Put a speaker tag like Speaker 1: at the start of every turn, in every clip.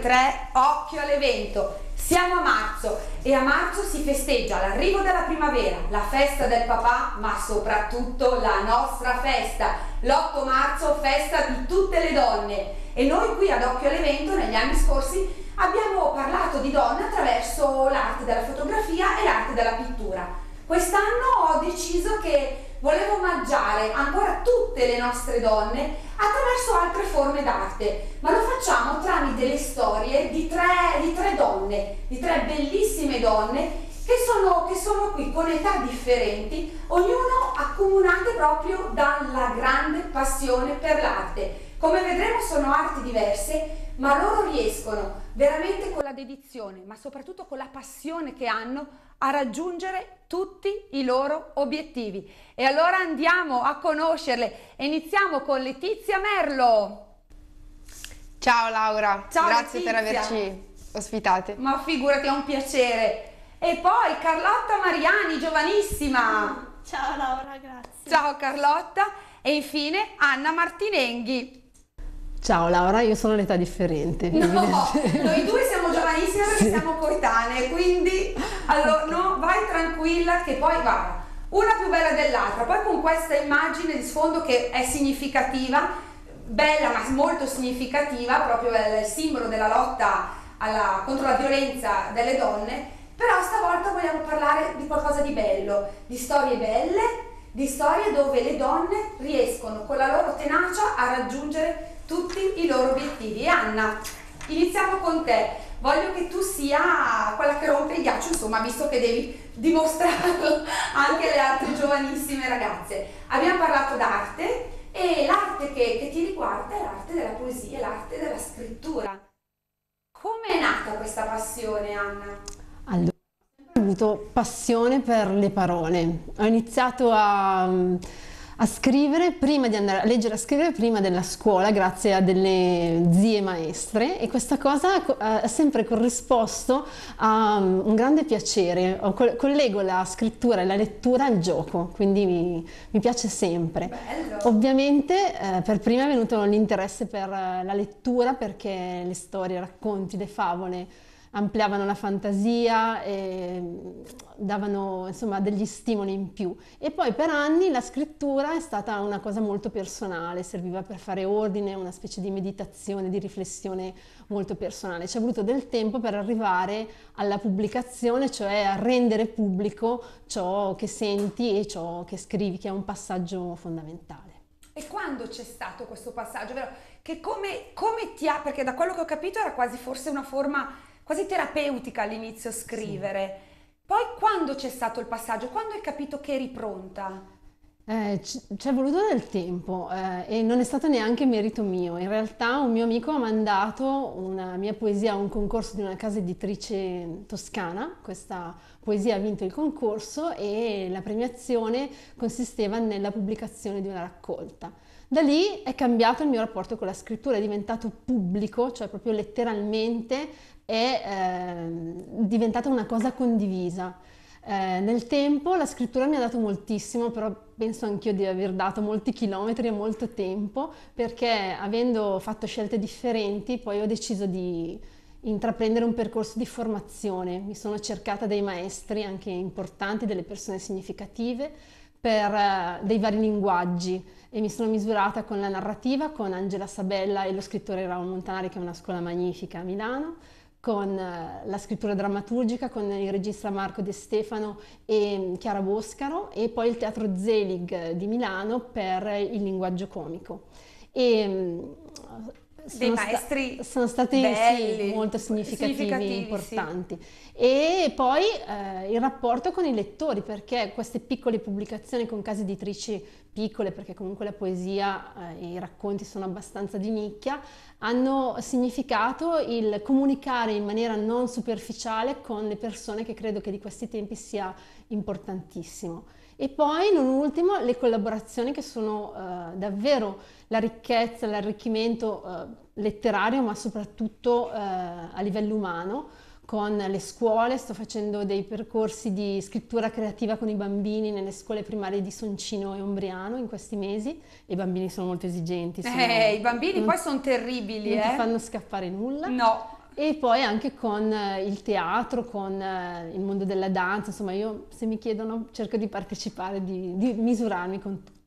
Speaker 1: 3, occhio all'evento. Siamo a marzo e a marzo si festeggia l'arrivo della primavera, la festa del papà, ma soprattutto la nostra festa. L'8 marzo, festa di tutte le donne. E noi qui ad Occhio all'evento negli anni scorsi abbiamo parlato di donne attraverso l'arte della fotografia e l'arte della pittura. Quest'anno ho deciso che volevo omaggiare ancora tutte le nostre donne attraverso altre forme d'arte, ma lo facciamo tramite le storie di tre, di tre donne, di tre bellissime donne che sono, che sono qui con età differenti, ognuno accomunate proprio dalla grande passione per l'arte. Come vedremo sono arti diverse, ma loro riescono veramente con la dedizione, ma soprattutto con la passione che hanno a raggiungere tutti i loro obiettivi. E allora andiamo a conoscerle. Iniziamo con Letizia Merlo.
Speaker 2: Ciao Laura,
Speaker 1: Ciao,
Speaker 2: grazie
Speaker 1: Letizia.
Speaker 2: per averci ospitate.
Speaker 1: Ma figurati, è un piacere. E poi Carlotta Mariani, giovanissima.
Speaker 3: Ciao Laura, grazie.
Speaker 1: Ciao Carlotta. E infine Anna Martinenghi.
Speaker 4: Ciao Laura, io sono all'età differente.
Speaker 1: No, noi due siamo giovanissime perché siamo coetanee, quindi allora no, vai tranquilla che poi guarda, una più bella dell'altra, poi con questa immagine di sfondo che è significativa, bella ma molto significativa, proprio è il simbolo della lotta alla- contro la violenza delle donne, però stavolta vogliamo parlare di qualcosa di bello, di storie belle, di storie dove le donne riescono con la loro tenacia a raggiungere tutti i loro obiettivi. Anna, iniziamo con te. Voglio che tu sia quella che rompe il ghiaccio, insomma, visto che devi dimostrarlo anche alle altre giovanissime ragazze. Abbiamo parlato d'arte e l'arte che, che ti riguarda è l'arte della poesia, l'arte della scrittura. Come è nata questa passione, Anna?
Speaker 4: Allora, ho avuto passione per le parole. Ho iniziato a, a scrivere prima di andare a leggere a scrivere prima della scuola, grazie a delle zie maestre, e questa cosa co- ha sempre corrisposto a um, un grande piacere. Collego la scrittura e la lettura al gioco, quindi mi, mi piace sempre.
Speaker 1: Bello.
Speaker 4: Ovviamente eh, per prima è venuto l'interesse per eh, la lettura perché le storie, i racconti, le favole ampliavano la fantasia e mm, davano insomma degli stimoli in più. E poi per anni la scrittura è stata una cosa molto personale, serviva per fare ordine, una specie di meditazione, di riflessione molto personale. Ci è voluto del tempo per arrivare alla pubblicazione, cioè a rendere pubblico ciò che senti e ciò che scrivi, che è un passaggio fondamentale.
Speaker 1: E quando c'è stato questo passaggio? Vero? Che come, come ti ha, perché da quello che ho capito era quasi forse una forma quasi terapeutica all'inizio scrivere. Poi quando c'è stato il passaggio? Quando hai capito che eri pronta?
Speaker 4: Eh, ci ci è voluto del tempo eh, e non è stato neanche merito mio. In realtà un mio amico ha mandato una mia poesia a un concorso di una casa editrice toscana. Questa poesia ha vinto il concorso e la premiazione consisteva nella pubblicazione di una raccolta. Da lì è cambiato il mio rapporto con la scrittura, è diventato pubblico, cioè proprio letteralmente è ehm, diventata una cosa condivisa. Eh, nel tempo la scrittura mi ha dato moltissimo, però penso anch'io di aver dato molti chilometri e molto tempo, perché avendo fatto scelte differenti, poi ho deciso di intraprendere un percorso di formazione. Mi sono cercata dei maestri anche importanti, delle persone significative per eh, dei vari linguaggi e mi sono misurata con la narrativa, con Angela Sabella e lo scrittore Raul Montanari, che è una scuola magnifica a Milano con eh, la scrittura drammaturgica, con il regista Marco De Stefano e mm, Chiara Boscaro e poi il Teatro Zelig di Milano per il linguaggio comico. E, mm,
Speaker 1: Dei
Speaker 4: sono sta-
Speaker 1: maestri
Speaker 4: sono stati sì,
Speaker 1: belli,
Speaker 4: molto significativi,
Speaker 1: significativi, sì.
Speaker 4: importanti. E poi eh, il rapporto con i lettori, perché queste piccole pubblicazioni con case editrici piccole, perché comunque la poesia e i racconti sono abbastanza di nicchia, hanno significato il comunicare in maniera non superficiale con le persone che credo che di questi tempi sia importantissimo. E poi, non ultimo, le collaborazioni che sono eh, davvero la ricchezza, l'arricchimento eh, letterario, ma soprattutto eh, a livello umano, con le scuole, sto facendo dei percorsi di scrittura creativa con i bambini nelle scuole primarie di Soncino e Ombriano in questi mesi. I bambini sono molto esigenti. Sono,
Speaker 1: eh, i bambini non, poi sono terribili.
Speaker 4: Non
Speaker 1: eh?
Speaker 4: ti fanno scappare nulla.
Speaker 1: No.
Speaker 4: E poi anche con eh, il teatro, con eh, il mondo della danza, insomma io se mi chiedono cerco di partecipare, di, di misurarmi con tutto.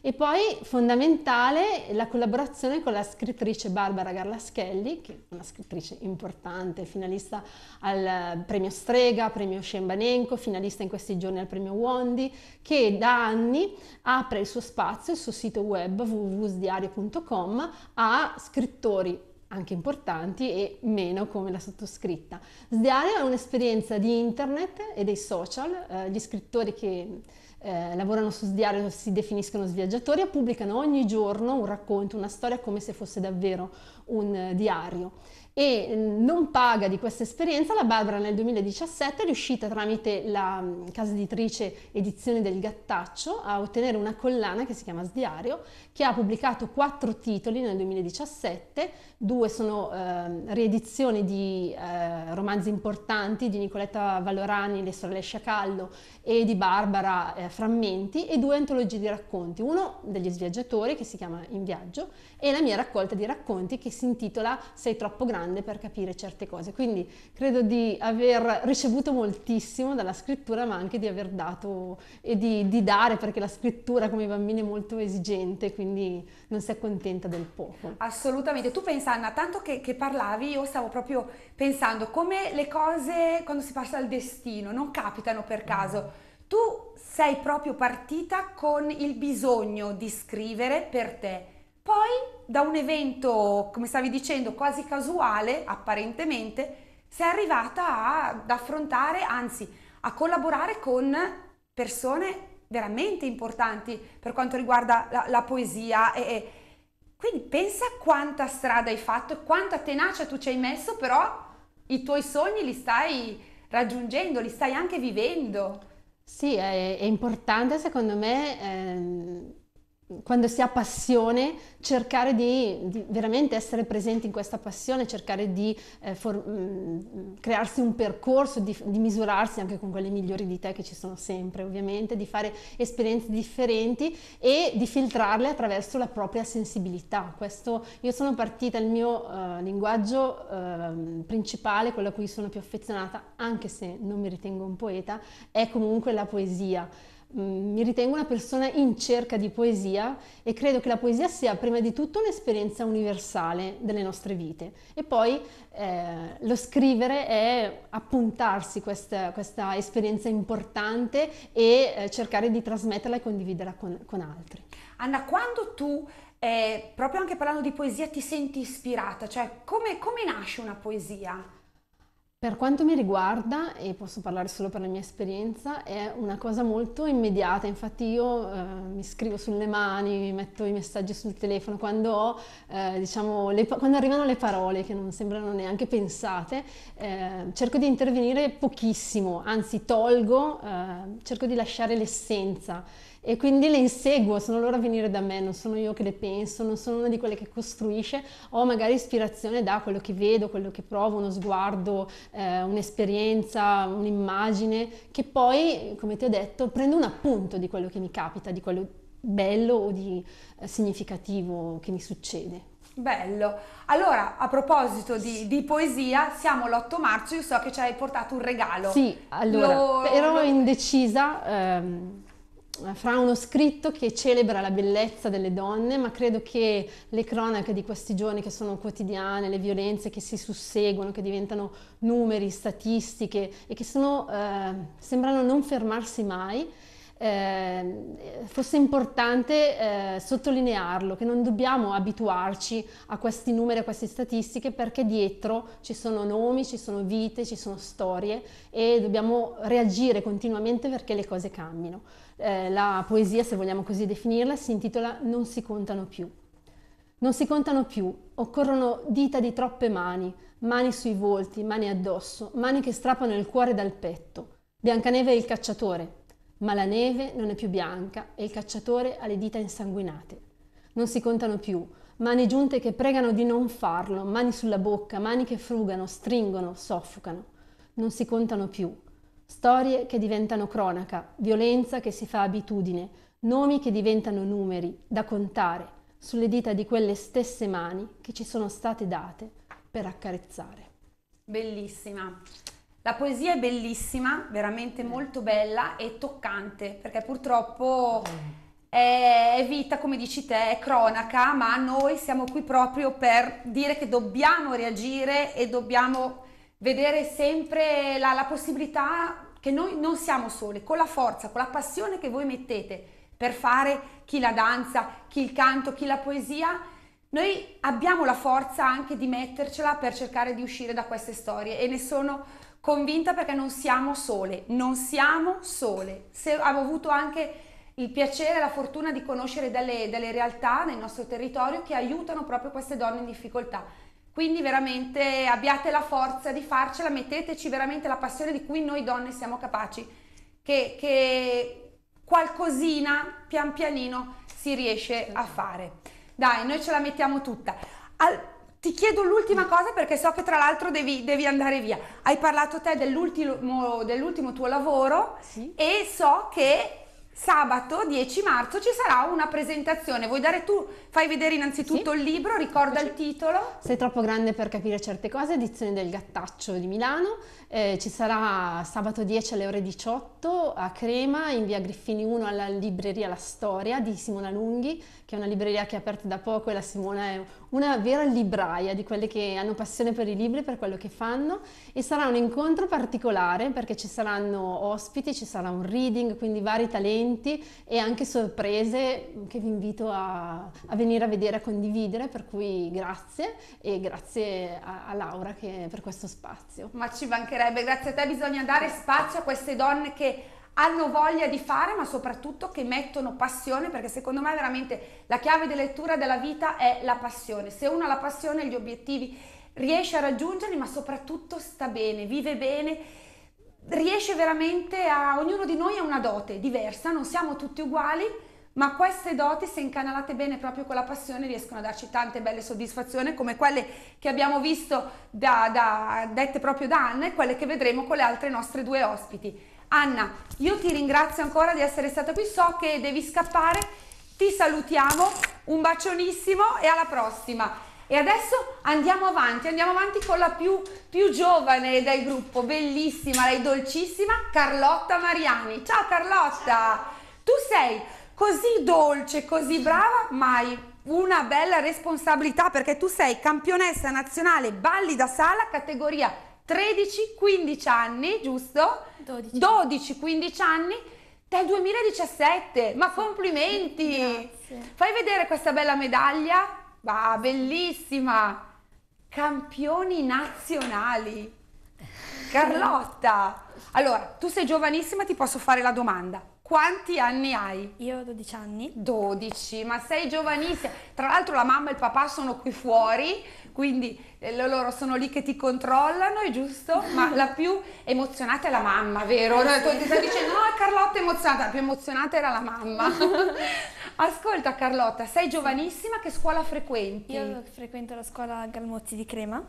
Speaker 4: E poi fondamentale la collaborazione con la scrittrice Barbara Garlaschelli, che è una scrittrice importante, finalista al premio Strega, premio Scembanenco, finalista in questi giorni al premio Wondi, che da anni apre il suo spazio, il suo sito web www.sdiario.com a scrittori anche importanti e meno come la sottoscritta. Sdiario è un'esperienza di internet e dei social, eh, gli scrittori che eh, lavorano su Sdiario si definiscono sviaggiatori e pubblicano ogni giorno un racconto, una storia come se fosse davvero un eh, diario e mm, non paga di questa esperienza, la Barbara nel 2017 è riuscita tramite la mm, casa editrice Edizioni del Gattaccio a ottenere una collana che si chiama Sdiario, che ha pubblicato quattro titoli nel 2017, due sono eh, riedizioni di eh, romanzi importanti di Nicoletta Valorani, Le sorelle Sciacallo e di Barbara eh, Frammenti e due antologie di racconti, uno degli sviaggiatori che si chiama In viaggio e la mia raccolta di racconti che si intitola Sei troppo grande grande per capire certe cose. Quindi credo di aver ricevuto moltissimo dalla scrittura, ma anche di aver dato e di, di dare, perché la scrittura come i bambini è molto esigente, quindi non si accontenta del poco.
Speaker 1: Assolutamente. Tu pensa Anna, tanto che, che parlavi, io stavo proprio pensando come le cose quando si passa al destino non capitano per caso. Tu sei proprio partita con il bisogno di scrivere per te poi da un evento, come stavi dicendo, quasi casuale, apparentemente, sei arrivata ad affrontare, anzi a collaborare con persone veramente importanti per quanto riguarda la, la poesia. E, e, quindi pensa quanta strada hai fatto quanta tenacia tu ci hai messo, però i tuoi sogni li stai raggiungendo, li stai anche vivendo.
Speaker 4: Sì, è, è importante secondo me. Eh quando si ha passione, cercare di, di, veramente essere presenti in questa passione, cercare di eh, for, mh, mm, crearsi un percorso, di, di, misurarsi anche con quelle migliori di te che ci sono sempre, ovviamente, di fare esperienze differenti e di filtrarle attraverso la propria sensibilità. Questo, io sono partita, il mio uh, linguaggio uh, principale, quello a cui sono più affezionata, anche se non mi ritengo un poeta, è comunque la poesia. Mm, mi ritengo una persona in cerca di poesia e credo che la poesia sia prima di tutto un'esperienza universale delle nostre vite e poi eh, lo scrivere è appuntarsi questa, questa esperienza importante e eh, cercare di trasmetterla e condividerla con, con altri.
Speaker 1: Anna, quando tu, eh, proprio anche parlando di poesia, ti senti ispirata, cioè come, come nasce una poesia?
Speaker 4: Per quanto mi riguarda, e posso parlare solo per la mia esperienza, è una cosa molto immediata, infatti io eh, mi scrivo sulle mani, mi metto i messaggi sul telefono, quando, ho, eh, diciamo, le, quando arrivano le parole che non sembrano neanche pensate, eh, cerco di intervenire pochissimo, anzi tolgo, eh, cerco di lasciare l'essenza e quindi le inseguo, sono loro a venire da me, non sono io che le penso, non sono una di quelle che costruisce, ho magari ispirazione da quello che vedo, quello che provo, uno sguardo, eh, un'esperienza, un'immagine, che poi, come ti ho detto, prendo un appunto di quello che mi capita, di quello bello o di eh, significativo che mi succede.
Speaker 1: Bello. Allora, a proposito di, di, poesia, siamo l'8 marzo, io so che ci hai portato un regalo.
Speaker 4: Sì, allora, lo, ero indecisa. Ehm, fra uno scritto che celebra la bellezza delle donne, ma credo che le cronache di questi giorni che sono quotidiane, le violenze che si susseguono, che diventano numeri, statistiche e che sono, eh, sembrano non fermarsi mai, eh, fosse importante eh, sottolinearlo, che non dobbiamo abituarci a questi numeri, a queste statistiche, perché dietro ci sono nomi, ci sono vite, ci sono storie e dobbiamo reagire continuamente perché le cose cambino. Eh, la poesia, se vogliamo così definirla, si intitola Non si contano più. Non si contano più, occorrono dita di troppe mani, mani sui volti, mani addosso, mani che strappano il cuore dal petto. Biancaneve è il cacciatore, ma la neve non è più bianca e il cacciatore ha le dita insanguinate. Non si contano più, mani giunte che pregano di non farlo, mani sulla bocca, mani che frugano, stringono, soffocano. non si contano più. Storie che diventano cronaca, violenza che si fa abitudine, nomi che diventano numeri da contare sulle dita di quelle stesse mani che ci sono state date per accarezzare.
Speaker 1: Bellissima. La poesia è bellissima, veramente molto bella e toccante, perché purtroppo è vita, come dici te, è cronaca, ma noi siamo qui proprio per dire che dobbiamo reagire e dobbiamo vedere sempre la, la possibilità che noi non siamo soli, con la forza, con la passione che voi mettete per fare chi la danza, chi il canto, chi la poesia, noi abbiamo la forza anche di mettercela per cercare di uscire da queste storie e ne sono convinta perché non siamo sole, non siamo sole. Se avevo avuto anche il piacere e la fortuna di conoscere delle, delle realtà nel nostro territorio che aiutano proprio queste donne in difficoltà. Quindi veramente abbiate la forza di farcela, metteteci veramente la passione di cui noi donne siamo capaci, che, che qualcosina pian pianino si riesce a fare. Dai, noi ce la mettiamo tutta. Al, ti chiedo l'ultima cosa perché so che tra l'altro devi, devi andare via. Hai parlato te dell'ultimo, dell'ultimo tuo lavoro sì. e so che Sabato 10 marzo ci sarà una presentazione. Vuoi dare tu? Fai vedere innanzitutto sì. il libro, ricorda il titolo.
Speaker 4: Sei troppo grande per capire certe cose, edizione del Gattaccio di Milano. Eh, ci sarà sabato 10 alle ore 18 a Crema, in via Griffini 1 alla libreria La Storia di Simona Lunghi, che è una libreria che è aperta da poco e la Simona è una vera libraia di quelle che hanno passione per i libri, per quello che fanno. E sarà un incontro particolare perché ci saranno ospiti, ci sarà un reading, quindi vari talenti e anche sorprese che vi invito a, a venire a vedere, a condividere, per cui grazie e grazie a, a Laura per questo spazio.
Speaker 1: Ma ci mancherebbe grazie a te bisogna dare spazio a queste donne che hanno voglia di fare, ma soprattutto che mettono passione, perché secondo me veramente la chiave di lettura della vita è la passione. Se uno ha la passione, gli obiettivi riesce a raggiungerli, ma soprattutto sta bene, vive bene, riesce veramente a... ognuno di noi ha una dote diversa, non siamo tutti uguali, ma queste doti, se incanalate bene proprio con la passione, riescono a darci tante belle soddisfazioni, come quelle che abbiamo visto da, da, dette proprio da Anna e quelle che vedremo con le altre nostre due ospiti. Anna, io ti ringrazio ancora di essere stata qui, so che devi scappare, ti salutiamo, un bacionissimo e alla prossima. E adesso andiamo avanti, andiamo avanti con la più, più giovane del gruppo, bellissima, lei dolcissima, Carlotta Mariani. Ciao Carlotta, tu sei così dolce, così brava, ma hai una bella responsabilità perché tu sei campionessa nazionale balli da sala categoria 13-15 anni, giusto? 12-15 anni del 2017. Ma complimenti!
Speaker 3: Grazie.
Speaker 1: Fai vedere questa bella medaglia? Va, bellissima! Campioni nazionali. Carlotta! Allora, tu sei giovanissima, ti posso fare la domanda. Quanti anni hai?
Speaker 3: Io ho 12 anni.
Speaker 1: 12, ma sei giovanissima. Tra l'altro la mamma e il papà sono qui fuori, quindi eh, loro sono lì che ti controllano, è giusto? Ma la più emozionata è la mamma, vero? No, tu ti stai dicendo no, è Carlotta emozionata, la più emozionata era la mamma. Ascolta Carlotta, sei giovanissima, che scuola frequenti?
Speaker 3: Io frequento la scuola Galmozzi di Crema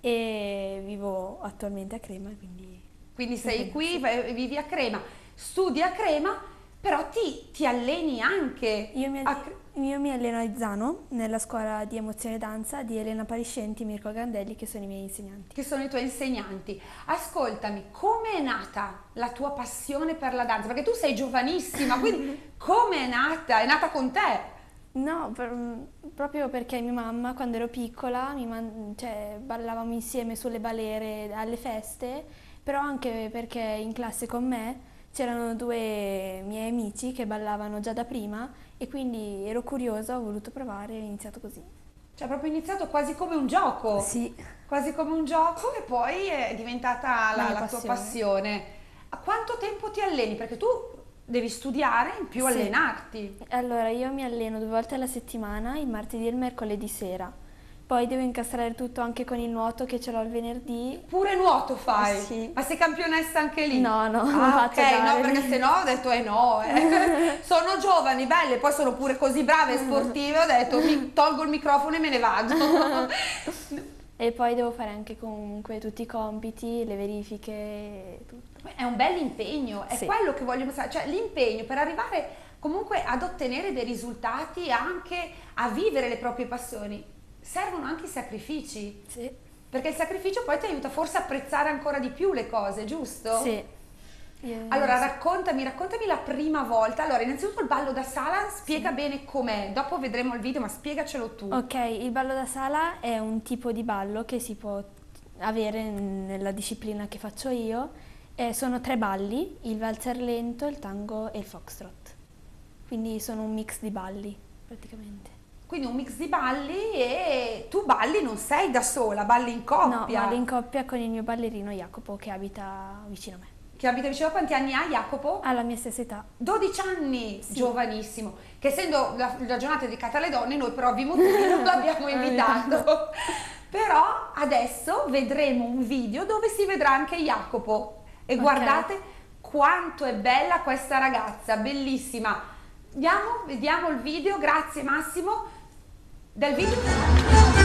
Speaker 3: e vivo attualmente a Crema, quindi...
Speaker 1: Quindi sei qui, vivi a Crema studi a Crema, però ti, ti alleni anche.
Speaker 3: Io mi, a... io mi, alleno a Zano, nella scuola di emozione danza di Elena Pariscenti e Mirko Gandelli, che sono i miei insegnanti.
Speaker 1: Che sono i tuoi insegnanti. Ascoltami, come è nata la tua passione per la danza? Perché tu sei giovanissima, quindi come è nata? È nata con te?
Speaker 3: No, per, proprio perché mia mamma quando ero piccola man, cioè, ballavamo insieme sulle balere alle feste, però anche perché in classe con me c'erano due miei amici che ballavano già da prima e quindi ero curiosa, ho voluto provare e ho iniziato così.
Speaker 1: Cioè proprio iniziato quasi come un gioco.
Speaker 3: Sì.
Speaker 1: Quasi come un gioco e poi è diventata la, la, la tua passione. A quanto tempo ti alleni? Perché tu devi studiare in più sì. allenarti.
Speaker 3: Allora io mi alleno due volte alla settimana, il martedì e il mercoledì sera poi devo incastrare tutto anche con il nuoto che ce l'ho il venerdì.
Speaker 1: Pure nuoto fai?
Speaker 3: Sì.
Speaker 1: Ma sei campionessa anche lì?
Speaker 3: No, no,
Speaker 1: ah, ok, no, perché se no ho detto eh no, eh. sono giovani, belle, poi sono pure così brave e sportive, ho detto mi tolgo il microfono e me ne vado.
Speaker 3: E poi devo fare anche comunque tutti i compiti, le verifiche, tutto.
Speaker 1: È un bel impegno, è
Speaker 3: Sì.
Speaker 1: quello che voglio mostrare, cioè l'impegno per arrivare comunque ad ottenere dei risultati e anche a vivere le proprie passioni. Servono anche i sacrifici,
Speaker 3: Sì.
Speaker 1: perché il sacrificio poi ti aiuta forse a apprezzare ancora di più le cose, giusto?
Speaker 3: Sì. Io-
Speaker 1: Allora raccontami, raccontami la prima volta. Allora, innanzitutto il ballo da sala, spiega bene com'è. Dopo vedremo il video, ma spiegacelo tu.
Speaker 3: Ok, il ballo da sala è un tipo di ballo che si può avere nella disciplina che faccio io. E sono tre balli, il valzer lento, il tango e il foxtrot. Quindi sono un mix di balli, praticamente.
Speaker 1: Quindi un mix di balli e tu balli non sei da sola, balli in
Speaker 3: No,
Speaker 1: coppia.
Speaker 3: vado in coppia con il mio ballerino Jacopo che abita vicino a me.
Speaker 1: Che abita vicino a quanti anni ha Jacopo?
Speaker 3: Ha la mia stessa età.
Speaker 1: 12 anni,
Speaker 3: Sì.
Speaker 1: giovanissimo. Che essendo la, la giornata dedicata alle donne, noi per ovvi motivi non l'abbiamo invitato. Però adesso vedremo un video dove si vedrà anche Jacopo. E
Speaker 3: Ok.
Speaker 1: guardate quanto è bella questa ragazza, bellissima. Andiamo, vediamo il video, grazie Massimo. Del video.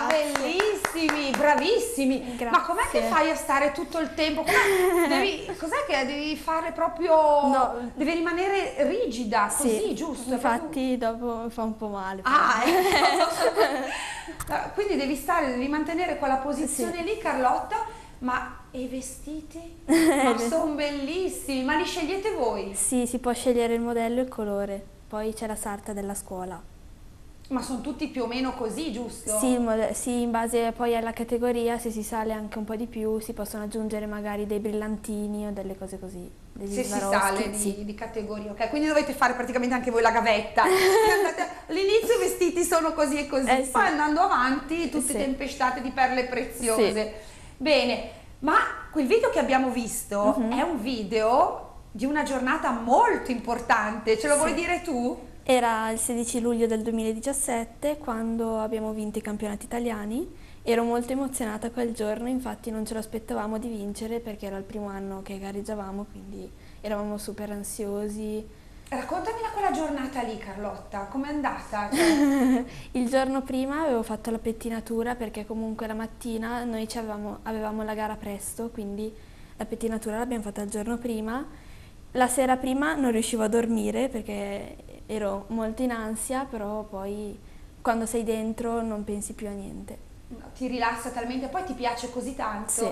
Speaker 1: Ma bellissimi, bravissimi.
Speaker 3: Grazie.
Speaker 1: Ma com'è che fai a stare tutto il tempo? Cos'è che devi fare proprio?
Speaker 3: No.
Speaker 1: Devi rimanere rigida, così,
Speaker 3: Sì,
Speaker 1: giusto? È proprio-
Speaker 3: Infatti dopo fa un po' male.
Speaker 1: Ah, ecco. Quindi devi stare, devi mantenere quella posizione lì, Carlotta. Ma i vestiti? Ma sono bellissimi, ma li scegliete voi?
Speaker 3: Sì, si può scegliere il modello e il colore. Poi c'è la sarta della scuola.
Speaker 1: Ma sono tutti più o meno così, giusto?
Speaker 3: Sì, mode- sì, in base poi alla categoria, se si sale anche un po' di più, si possono aggiungere magari dei brillantini o delle cose così.
Speaker 1: Se si
Speaker 3: Swarovski,
Speaker 1: sale di,
Speaker 3: sì.
Speaker 1: di categoria, ok? Quindi dovete fare praticamente anche voi la gavetta. All'inizio i vestiti sono così e così,
Speaker 3: Eh, sì.
Speaker 1: poi andando avanti tutte
Speaker 3: Sì.
Speaker 1: tempestate di perle preziose. Bene, ma quel video che abbiamo visto
Speaker 3: Mhm.
Speaker 1: è un video di una giornata molto importante, ce lo vuoi dire tu?
Speaker 3: Era il 16 luglio del 2017 quando abbiamo vinto i campionati italiani. Ero molto emozionata quel giorno, infatti non ce lo aspettavamo di vincere perché era il primo anno che gareggiavamo, quindi eravamo super ansiosi.
Speaker 1: Raccontami da quella giornata lì, Carlotta, com'è andata? Cioè,
Speaker 3: Il giorno prima avevo fatto la pettinatura perché comunque la mattina noi ci avevamo, avevamo la gara presto, quindi la pettinatura l'abbiamo fatta il giorno prima. La sera prima non riuscivo a dormire perché ero molto in ansia, però poi quando sei dentro non pensi più a niente.
Speaker 1: ti rilassa talmente, poi ti piace così tanto.
Speaker 3: Sì.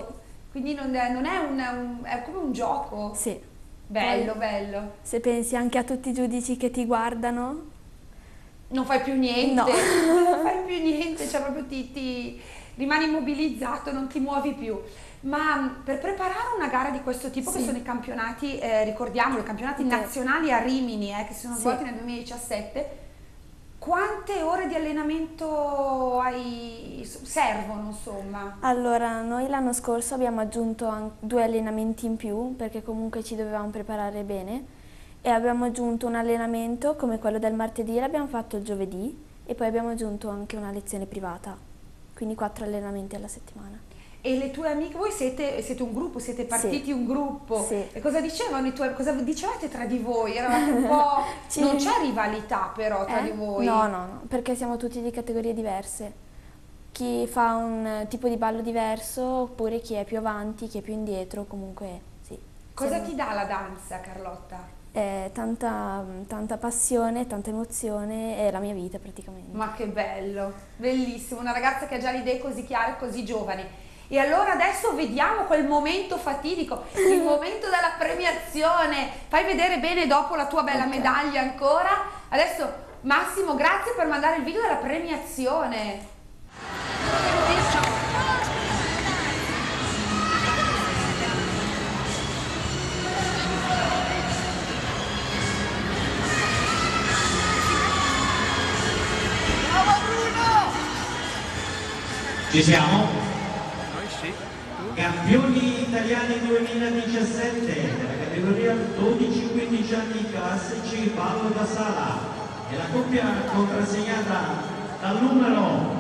Speaker 1: Quindi non è, non è un, un- è come un gioco.
Speaker 3: Sì.
Speaker 1: Bello,
Speaker 3: Poi-
Speaker 1: bello.
Speaker 3: Se pensi anche a tutti i giudici che ti guardano,
Speaker 1: Non fai più niente,
Speaker 3: No.
Speaker 1: non fai più niente, cioè proprio ti, ti rimani immobilizzato, non ti muovi più. Ma mh, per preparare una gara di questo tipo, che
Speaker 3: Sì.
Speaker 1: sono i campionati, eh, ricordiamolo, i campionati
Speaker 3: Sì.
Speaker 1: nazionali a Rimini, eh, che si sono
Speaker 3: Sì.
Speaker 1: svolti nel 2017, quante ore di allenamento hai- servono, insomma?
Speaker 3: Allora, noi l'anno scorso abbiamo aggiunto due allenamenti in più perché comunque ci dovevamo preparare bene e abbiamo aggiunto un allenamento come quello del martedì, l'abbiamo fatto il giovedì e poi abbiamo aggiunto anche una lezione privata, quindi quattro allenamenti alla settimana.
Speaker 1: E le tue amiche, voi siete, siete un gruppo, siete partiti un gruppo.
Speaker 3: Sì.
Speaker 1: E cosa dicevano i tuoi, cosa dicevate tra di voi? Eravate un po'...
Speaker 3: Ci-
Speaker 1: Non c'è rivalità però tra
Speaker 3: Eh?
Speaker 1: di voi?
Speaker 3: No, no, no, perché siamo tutti di categorie diverse. Chi fa un eh, tipo di ballo diverso oppure chi è più avanti, chi è più indietro, comunque sì.
Speaker 1: Cosa
Speaker 3: siamo-
Speaker 1: ti dà la danza, Carlotta?
Speaker 3: è tanta, tanta passione, tanta emozione, è la mia vita praticamente.
Speaker 1: Ma che bello, bellissimo, una ragazza che ha già le idee così chiare, così giovane. E allora adesso vediamo quel momento fatidico, il momento della premiazione. Fai vedere bene dopo la tua bella
Speaker 3: Ok.
Speaker 1: medaglia ancora. Adesso Massimo, grazie per mandare il video della premiazione.
Speaker 5: Ci siamo? Campioni italiani 2017 della categoria 12-15 anni classe C ballo da sala. E la coppia contrassegnata dal numero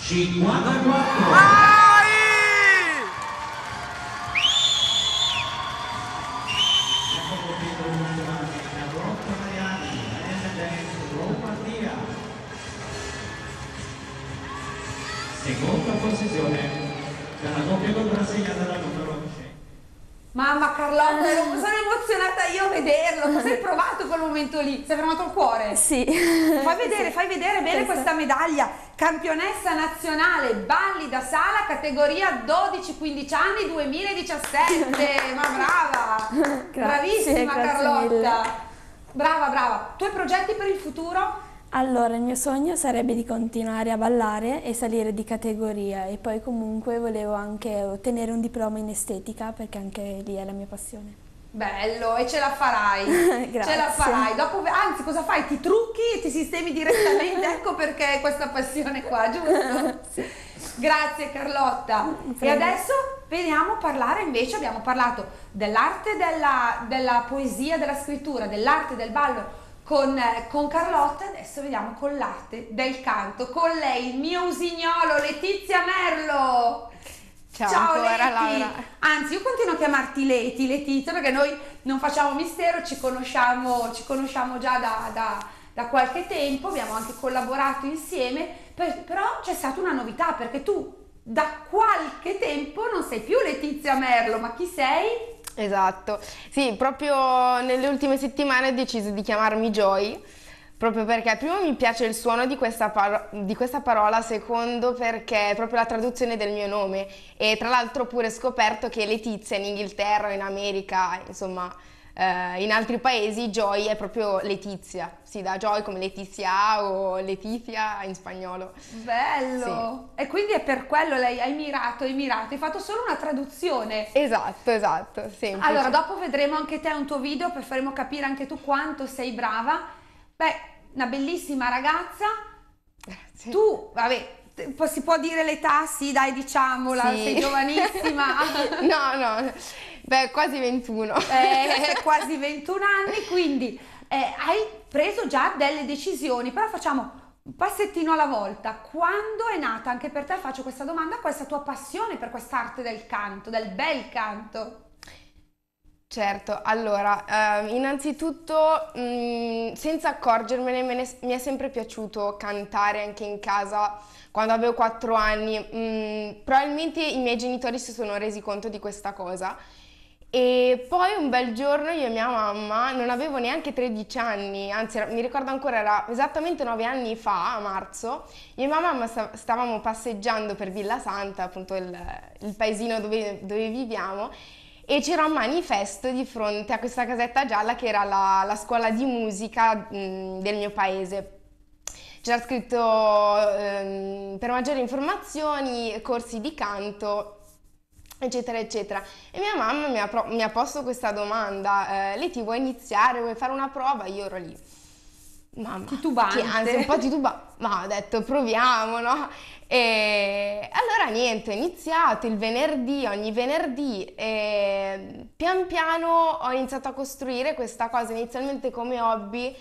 Speaker 5: 54 Carlotta,
Speaker 1: ero- sono emozionata io a vederlo. Cosa hai provato quel momento lì? Si è fermato il cuore?
Speaker 3: Sì.
Speaker 1: Fai vedere, fai vedere bene questa medaglia. Campionessa nazionale balli da sala categoria 12-15 anni 2017. Ma brava!
Speaker 3: Grazie,
Speaker 1: Bravissima
Speaker 3: grazie
Speaker 1: Carlotta.
Speaker 3: mille.
Speaker 1: Brava, brava. Tuoi progetti per il futuro?
Speaker 3: Allora, il mio sogno sarebbe di continuare a ballare e salire di categoria e poi comunque volevo anche ottenere un diploma in estetica perché anche lì è la mia passione.
Speaker 1: Bello, e ce la farai.
Speaker 3: Grazie.
Speaker 1: Ce la farai. Dopo, anzi, cosa fai? Ti trucchi e ti sistemi direttamente. ecco perché questa passione qua, giusto? Grazie Carlotta. E
Speaker 3: Prego.
Speaker 1: adesso veniamo a parlare invece, abbiamo parlato dell'arte della, della poesia, della scrittura, dell'arte del ballo con, eh, con Carlotta, adesso vediamo con l'arte del canto, con lei, il mio usignolo, Letizia Merlo.
Speaker 2: Ciao ancora,
Speaker 1: Leti.
Speaker 2: Laura.
Speaker 1: Anzi, io continuo a chiamarti Leti, Letizia, perché noi non facciamo mistero, ci conosciamo, ci conosciamo già da, da- da qualche tempo, abbiamo anche collaborato insieme, per- però c'è stata una novità, perché tu da qualche tempo non sei più Letizia Merlo, ma chi sei?
Speaker 2: Esatto, sì, proprio nelle ultime settimane ho deciso di chiamarmi Joy, proprio perché primo mi piace il suono di questa, paro- di questa parola, secondo perché è proprio la traduzione del mio nome e tra l'altro ho pure scoperto che Letizia in Inghilterra, in America, insomma eh, in altri paesi Joy è proprio Letizia, si dà Joy come Letizia o Letizia in spagnolo.
Speaker 1: Bello! E quindi è per quello lei hai mirato, hai mirato, hai fatto solo una traduzione.
Speaker 2: Esatto, esatto, semplice.
Speaker 1: Allora, dopo vedremo anche te un tuo video, per faremo capire anche tu quanto sei brava. Beh, una bellissima ragazza.
Speaker 2: Grazie.
Speaker 1: Tu, vabbè, si può dire l'età? Sì, dai, diciamola,
Speaker 2: Sì.
Speaker 1: sei giovanissima.
Speaker 2: no, no, beh, quasi 21.
Speaker 1: Eh, quasi 21 anni, quindi eh, hai preso già delle decisioni, però facciamo un passettino alla volta. Quando è nata anche per te, faccio questa domanda, questa tua passione per quest'arte del canto, del bel canto?
Speaker 2: Certo, allora, ehm, innanzitutto, mh, senza accorgermene, me ne- mi è sempre piaciuto cantare anche in casa quando avevo 4 anni. Mh, probabilmente i miei genitori si sono resi conto di questa cosa. E poi un bel giorno io e mia mamma, non avevo neanche 13 anni, anzi mi ricordo ancora, era esattamente 9 anni fa, a marzo, io e mia mamma sta- stavamo passeggiando per Villa Santa, appunto il, il paesino dove, dove viviamo, e c'era un manifesto di fronte a questa casetta gialla che era la, la scuola di musica mh, del mio paese. C'era scritto ehm, per maggiori informazioni, corsi di canto, eccetera, eccetera. E mia mamma mi ha, mi ha posto questa domanda, eh, Leti vuoi iniziare, vuoi fare una prova? Io ero lì, mamma,
Speaker 1: Titubante.
Speaker 2: ansia, un po' titubante, ma ho detto proviamo, no? E allora niente, ho iniziato il venerdì, ogni venerdì, e pian piano ho iniziato a costruire questa cosa inizialmente come hobby,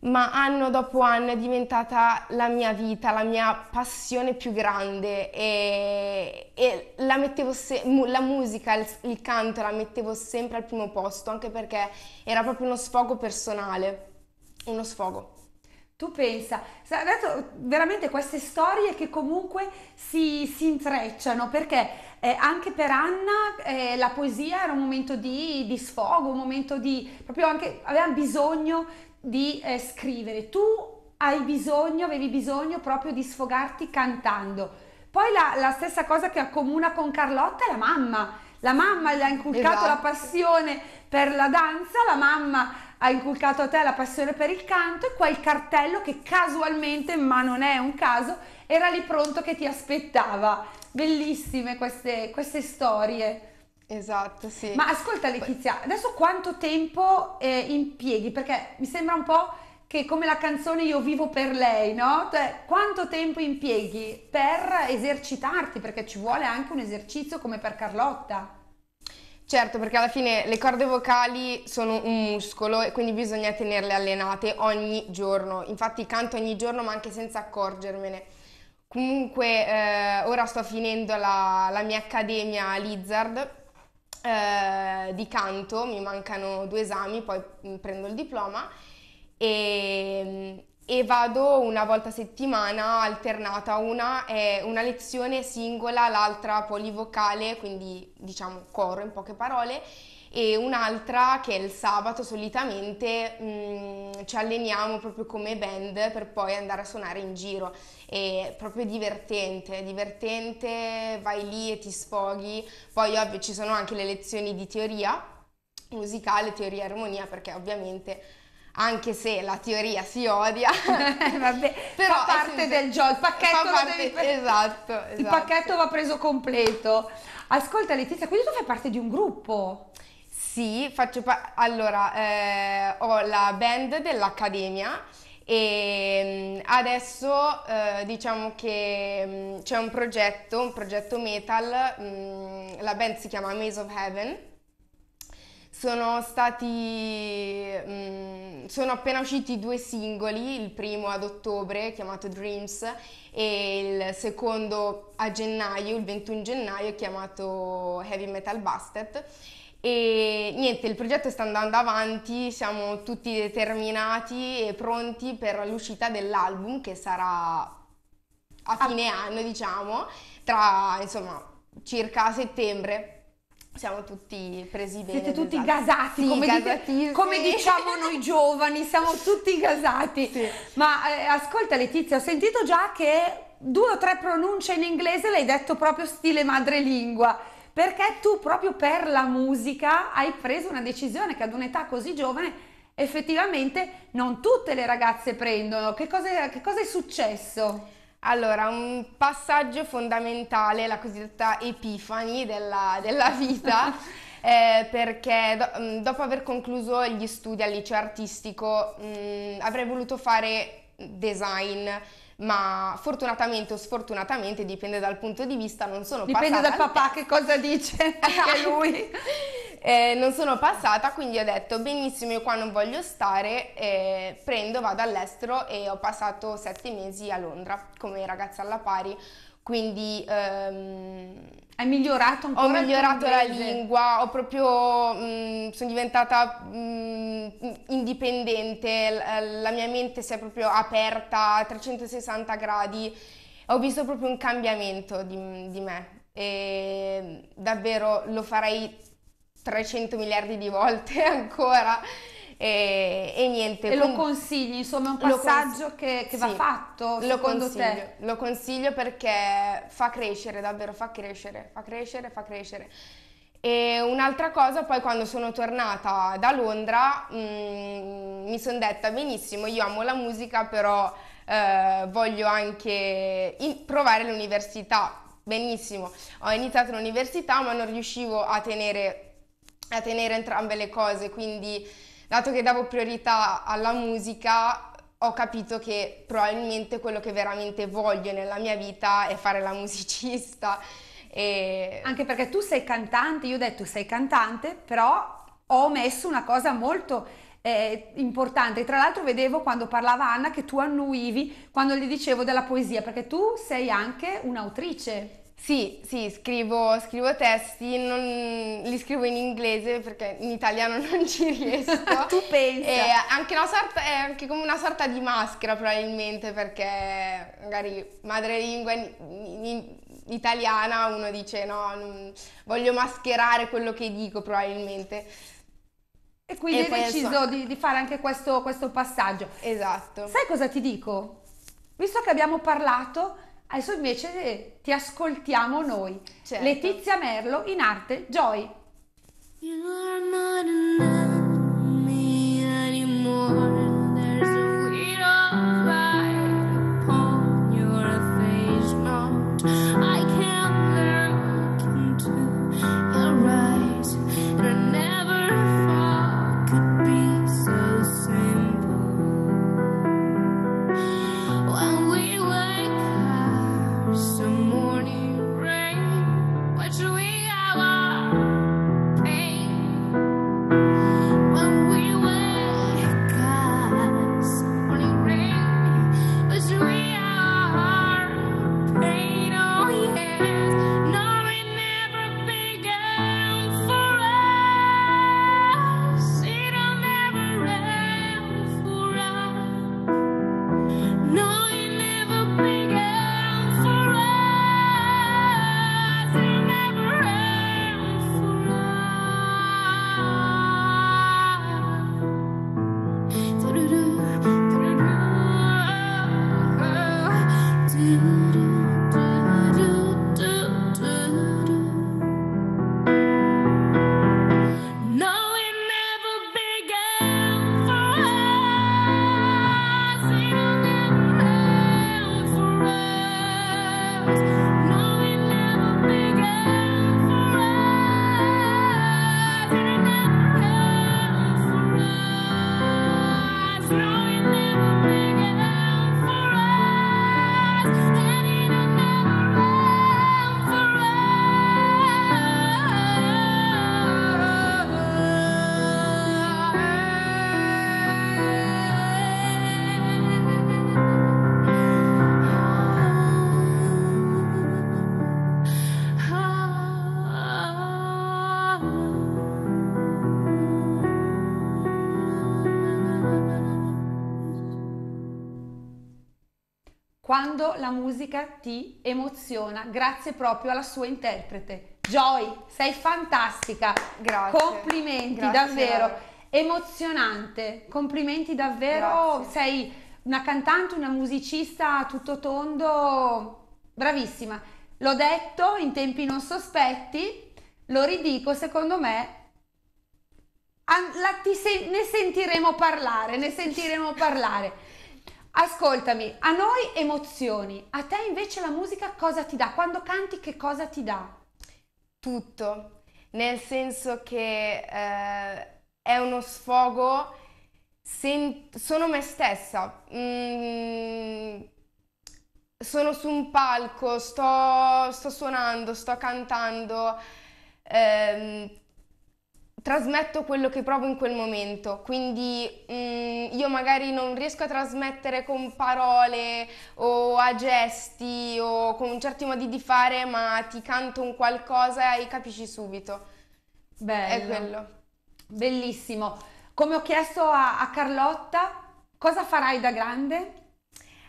Speaker 2: ma anno dopo anno è diventata la mia vita, la mia passione più grande e, e la mettevo se- la musica, il, il canto la mettevo sempre al primo posto, anche perché era proprio uno sfogo personale, uno sfogo.
Speaker 1: Tu pensa, adesso veramente queste storie che comunque si, si intrecciano perché eh, anche per Anna eh, la poesia era un momento di, di, sfogo, un momento di proprio anche aveva bisogno di eh, scrivere. Tu hai bisogno, avevi bisogno proprio di sfogarti cantando. Poi la, la stessa cosa che accomuna con Carlotta è la mamma. La mamma le ha inculcato esatto. la passione per la danza, la mamma ha inculcato a te la passione per il canto e quel cartello che casualmente, ma non è un caso, era lì pronto che ti aspettava. Bellissime queste, queste storie.
Speaker 2: Esatto, sì.
Speaker 1: Ma ascolta Letizia, adesso quanto tempo eh, impieghi? Perché mi sembra un po' che come la canzone Io vivo per lei, no? Cioè, quanto tempo impieghi per esercitarti? Perché ci vuole anche un esercizio come per Carlotta.
Speaker 2: Certo, perché alla fine le corde vocali sono un muscolo e quindi bisogna tenerle allenate ogni giorno. Infatti canto ogni giorno ma anche senza accorgermene. Comunque eh, ora sto finendo la, la mia accademia Lizard eh, di canto, mi mancano due esami, poi mm, prendo il diploma e, e vado una volta a settimana alternata, una è una lezione singola, l'altra polivocale, quindi diciamo coro in poche parole, e un'altra che è il sabato solitamente mh, mm, ci alleniamo proprio come band per poi andare a suonare in giro. È proprio divertente, divertente, vai lì e ti sfoghi. Poi ovvio ci sono anche le lezioni di teoria musicale, teoria e armonia perché ovviamente anche se la teoria si odia,
Speaker 1: Vabbè, però fa parte del gioco, il pacchetto,
Speaker 2: parte, devi... esatto, esatto.
Speaker 1: il pacchetto va preso completo. Ascolta Letizia, quindi tu fai parte di un gruppo?
Speaker 2: Sì, faccio pa- allora eh, ho la band dell'Accademia e mm, adesso eh, diciamo che mm, c'è un progetto, un progetto metal, mh, mm, la band si chiama Maze of Heaven sono stati, sono appena usciti due singoli, il primo ad ottobre chiamato Dreams e il secondo a gennaio, il 21 gennaio chiamato Heavy Metal Busted. E niente, il progetto sta andando avanti, siamo tutti determinati e pronti per l'uscita dell'album che sarà a fine anno, diciamo, tra insomma circa settembre siamo tutti presi bene.
Speaker 1: Siete tutti esatto. gasati, sì, come, dite, come, diciamo noi giovani, siamo tutti gasati. Sì. Ma eh, ascolta Letizia, ho sentito già che due o tre pronunce in inglese l'hai detto proprio stile madrelingua, perché tu proprio per la musica hai preso una decisione che ad un'età così giovane effettivamente non tutte le ragazze prendono. Che cosa, che cosa è successo?
Speaker 2: Allora, un passaggio fondamentale, la cosiddetta epifani della, della vita, eh, perché do, mm, dopo aver concluso gli studi al liceo artistico mh, mm, avrei voluto fare design, ma fortunatamente o sfortunatamente, dipende dal punto di vista, non sono
Speaker 1: dipende
Speaker 2: passata...
Speaker 1: Dipende dal papà che cosa dice, anche lui.
Speaker 2: eh, non sono passata, quindi ho detto benissimo, io qua non voglio stare, eh, prendo, vado all'estero e ho passato sette mesi a Londra come ragazza alla pari, quindi... Ehm,
Speaker 1: hai migliorato ancora?
Speaker 2: Ho migliorato la lingua, ho proprio, mh, mm, sono diventata mh, mm, indipendente, la, la mia mente si è proprio aperta a 360 gradi, ho visto proprio un cambiamento di, di me e davvero lo farei 300 miliardi di volte ancora. E, e, niente.
Speaker 1: E lo consigli, insomma, è un passaggio che, che sì, va fatto
Speaker 2: lo consiglio, te? Lo consiglio perché fa crescere, davvero fa crescere, fa crescere, fa crescere. E un'altra cosa, poi quando sono tornata da Londra mh, mm, mi sono detta benissimo, io amo la musica, però eh, voglio anche in- provare l'università. Benissimo, ho iniziato l'università ma non riuscivo a tenere a tenere entrambe le cose, quindi dato che davo priorità alla musica ho capito che probabilmente quello che veramente voglio nella mia vita è fare la musicista. E...
Speaker 1: Anche perché tu sei cantante, io ho detto sei cantante, però ho messo una cosa molto eh, importante. Tra l'altro vedevo quando parlava Anna che tu annuivi quando gli dicevo della poesia, perché tu sei anche un'autrice.
Speaker 2: Sì, sì, scrivo, scrivo testi, non, li scrivo in inglese perché in italiano non ci riesco.
Speaker 1: tu pensi?
Speaker 2: È anche, sorta, è anche come una sorta di maschera probabilmente perché magari madrelingua in, in, italiana uno dice no, non, voglio mascherare quello che dico probabilmente.
Speaker 1: E quindi e hai deciso di, di, fare anche questo, questo passaggio.
Speaker 2: Esatto.
Speaker 1: Sai cosa ti dico? Visto che abbiamo parlato Adesso invece ti ascoltiamo noi. Certo. Letizia Merlo in arte Joy. You're not enough me anymore. quando la musica ti emoziona, grazie proprio alla sua interprete. Joy, sei fantastica.
Speaker 2: Grazie.
Speaker 1: Complimenti, grazie davvero. Emozionante. Complimenti davvero. Sei una cantante, una musicista a tutto tondo. Bravissima. L'ho detto in tempi non sospetti, lo ridico, secondo me la, se- ne sentiremo parlare, ne sentiremo parlare. Ascoltami, a noi emozioni, a te invece la musica cosa ti dà? Quando canti che cosa ti dà?
Speaker 2: Tutto, nel senso che eh, è uno sfogo, sen- sono me stessa, mm, sono su un palco, sto, sto suonando, sto cantando. Ehm, trasmetto quello che provo in quel momento, quindi mm, io magari non riesco a trasmettere con parole o a gesti o con certi modi di fare, ma ti canto un qualcosa e capisci subito.
Speaker 1: Bello. È quello. Bellissimo. Come ho chiesto a, a Carlotta, cosa farai da grande?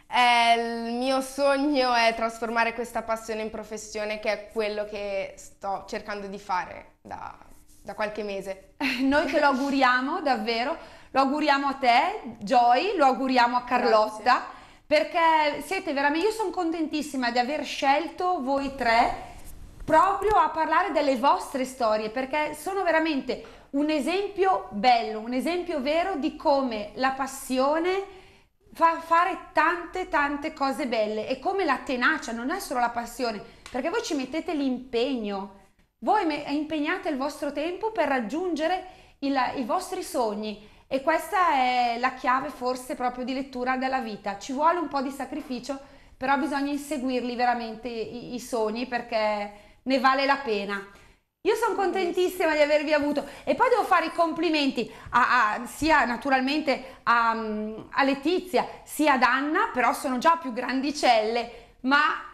Speaker 2: Eh, il mio sogno è trasformare questa passione in professione, che è quello che sto cercando di fare da da qualche mese.
Speaker 1: Noi te lo auguriamo davvero, lo auguriamo a te, Joy, lo auguriamo a Carlotta. Grazie. Perché siete veramente, io sono contentissima di aver scelto voi tre proprio a parlare delle vostre storie, perché sono veramente un esempio bello, un esempio vero di come la passione fa fare tante tante cose belle e come la tenacia non è solo la passione, perché voi ci mettete l'impegno, voi impegnate il vostro tempo per raggiungere il, i vostri sogni e questa è la chiave forse proprio di lettura della vita. Ci vuole un po' di sacrificio, però bisogna inseguirli veramente i, i sogni perché ne vale la pena. Io sono contentissima di avervi avuto e poi devo fare i complimenti a, a, sia naturalmente a, a Letizia sia ad Anna, però sono già più grandicelle, ma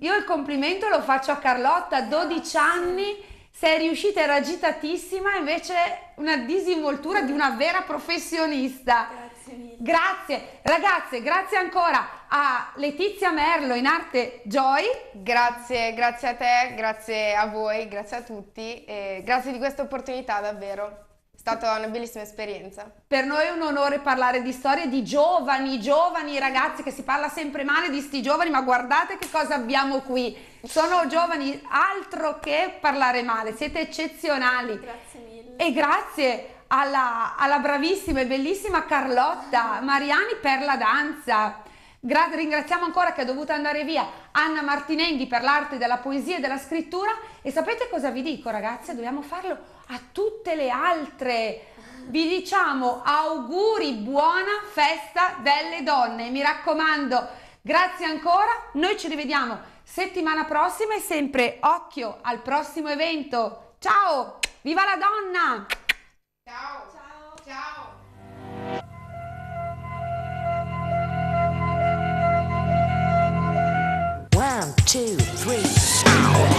Speaker 1: io il complimento lo faccio a Carlotta, 12 anni, sei riuscita, era agitatissima, invece una disinvoltura di una vera professionista.
Speaker 3: Grazie mille.
Speaker 1: Grazie, ragazze, grazie ancora a Letizia Merlo in arte Joy.
Speaker 2: Grazie, grazie a te, grazie a voi, grazie a tutti e grazie di questa opportunità davvero. È stata una bellissima esperienza.
Speaker 1: Per noi è un onore parlare di storie di giovani, giovani ragazzi che si parla sempre male di sti giovani, ma guardate che cosa abbiamo qui. Sono giovani, altro che parlare male, siete eccezionali.
Speaker 3: Grazie mille.
Speaker 1: E grazie alla, alla bravissima e bellissima Carlotta Mariani per la danza. Gra- ringraziamo ancora che è dovuta andare via Anna Martinendi per l'arte della poesia e della scrittura. E sapete cosa vi dico, ragazze? Dobbiamo farlo a tutte le altre. Vi diciamo auguri, buona festa delle donne. Mi raccomando, grazie ancora. Noi ci rivediamo settimana prossima e sempre occhio al prossimo evento. Ciao! Viva la donna!
Speaker 2: Ciao! Ciao! Ciao!
Speaker 6: One, two, three.